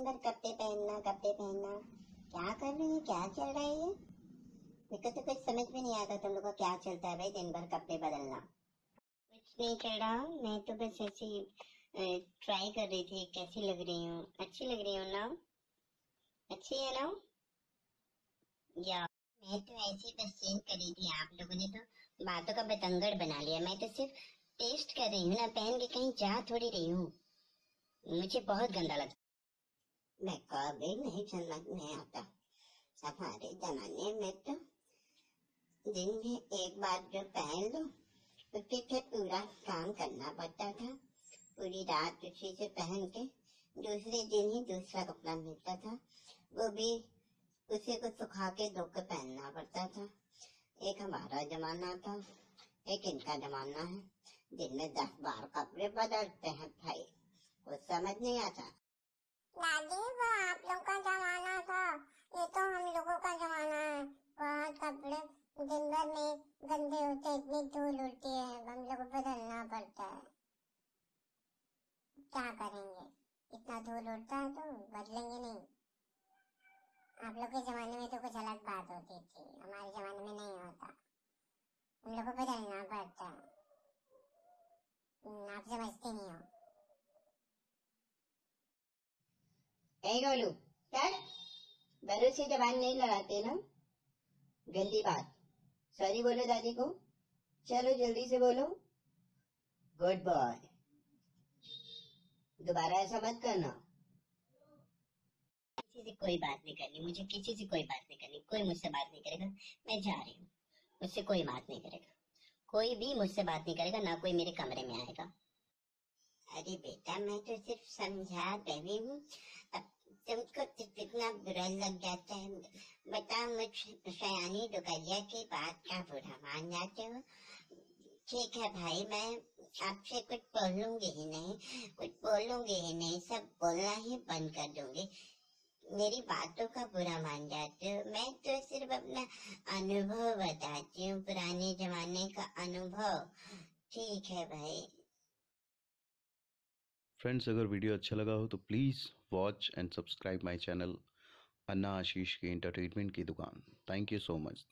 अंदर कपड़े पहनना कपड़े पहनना। क्या कर रही है? क्या चल रहा है ये? मेरे तो कुछ समझ में नहीं आता तुम लोग का क्या चलता है भाई दिन भर कपड़े बदलना। कुछ नहीं चल रहा। मैं तो बस ऐसे ट्राई कर रही थी कैसी लग रही हूँ। अच्छी लग रही हूँ ना? अच्छी है ना? या, मैं तो ऐसी बस चेंज करी थी आप लोगों ने तो। बातों का बतंगड़ बना लिया। मैं तो सिर्फ़ टेस्ट कर रही हूँ ना। पहन के कहीं जा थोड़ी रही हूँ। मुझे बहुत गंदा लगता मैं कभी नहीं समझ में आता हमारे जमाने में तो दिन में एक बार जो पहन लो उसके फिर पूरा काम करना पड़ता था पूरी रात उसी से पहन के दूसरे दिन ही दूसरा कपड़ा मिलता था वो भी उसी को सुखा के धो के पहनना पड़ता था एक हमारा जमाना था एक इनका जमाना है दिन में दस बार कपड़े बदलते हैं भाई कुछ समझ नहीं आता दादी वो आप लोग का जमाना था ये तो हम लोगों का जमाना है बहुत कपड़े दिन भर में गंदे होते, इतनी धूल उड़ती है, हम लोग बदलना पड़ता है। क्या करेंगे? इतना धूल उड़ता है तो बदलेंगे नहीं। आप लोग के जमाने में तो कुछ अलग बात होती थी, हमारे जमाने में नहीं होता। हम लोग को बदलना पड़ता है। आप समझते नहीं हो। ए गोलू, चल। बरू से जबान नहीं लड़ाते ना। गंदी बात। सॉरी बोलो दादी को। चलो जल्दी से बोलो। Good boy. दोबारा ऐसा मत करना। किसी से कोई बात नहीं करनी। मुझे किसी से कोई बात नहीं करनी। कोई मुझसे बात नहीं करेगा। मैं जा रही हूँ। मुझसे कोई बात नहीं करेगा। कोई भी मुझसे बात नहीं करेगा, ना कोई मेरे कमरे में आएगा। अरे बेटा, मैं तो सिर्फ़ समझा रही हूँ। अब तुमको सिर्फ़ इतना बुरा लग जाता है। मुझ सयानी की बात का बुरा मान जाते हो? ठीक है भाई, मैं आपसे कुछ बोलूँगी ही नहीं, कुछ बोलूँगी ही नहीं, सब बोलना ही बंद कर दूँगी। मेरी बातों का बुरा मान जाते हो? मैं तो सिर्फ़ अपना अनुभव बताती हूँ, पुराने जमाने का अनुभव। ठीक है भाई। फ्रेंड्स अगर वीडियो अच्छा लगा हो तो please watch and subscribe my channel Anna Ashish की इंटरटेनमेंट की दुकान। Thank you so much